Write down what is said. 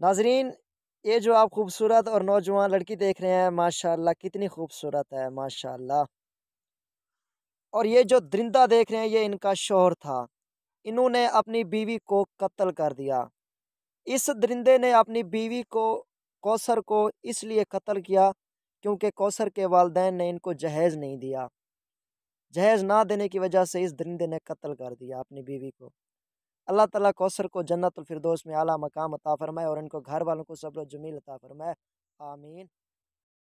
नाजरीन, ये जो आप खूबसूरत और नौजवान लड़की देख रहे हैं, माशाल्लाह, कितनी खूबसूरत है, माशाल्लाह। और ये जो दरिंदा देख रहे हैं, ये इनका शोहर था। इन्होंने अपनी बीवी को कत्ल कर दिया। इस दरिंदे ने अपनी बीवी को, कौसर को इसलिए कत्ल किया क्योंकि कौसर के वालदेन ने इनको जहेज़ नहीं दिया। जहेज़ ना देने की वजह से इस दरिंदे ने कत्ल कर दिया अपनी बीवी को। अल्लाह ताला कौसर को जन्नतफिरदौस में आला मकाम अता फ़रमाए और इनको घर वालों को सब्र जमील अता फ़रमाए। आमीन।